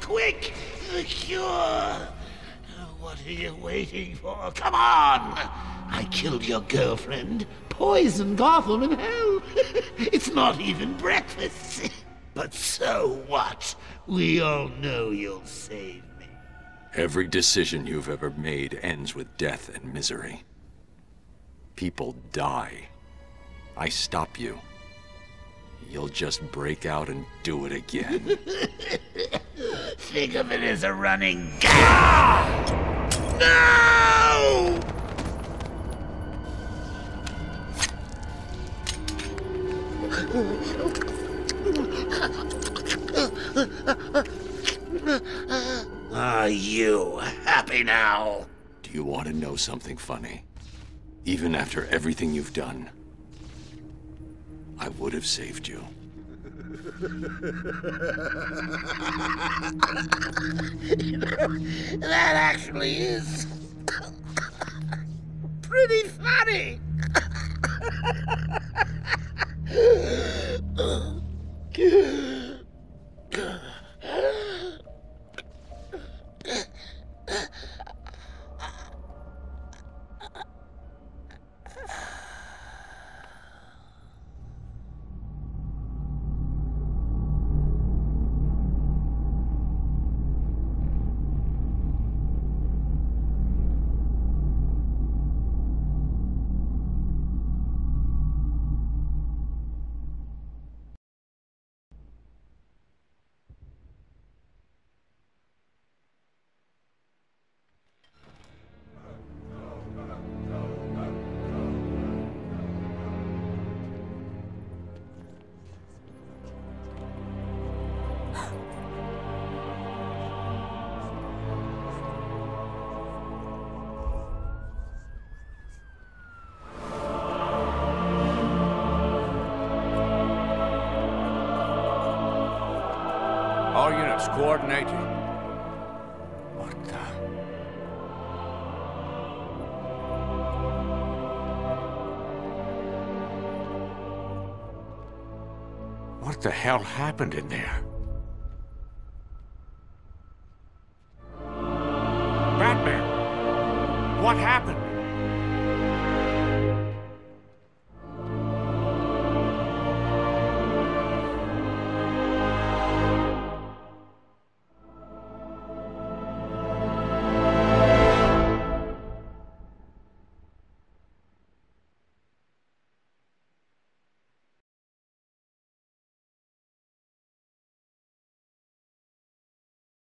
Quick! The cure! What are you waiting for? Come on! I killed your girlfriend, poisoned Gotham in hell. it's not even breakfast. But so what? We all know you'll save me. Every decision you've ever made ends with death and misery. People die. I stop you. You'll just break out and do it again. Think of it as a running gag! No! Are you happy now? Do you want to know something funny? Even after everything you've done, I would have saved you. That actually is pretty funny. All units coordinating. What the... What the hell happened in there?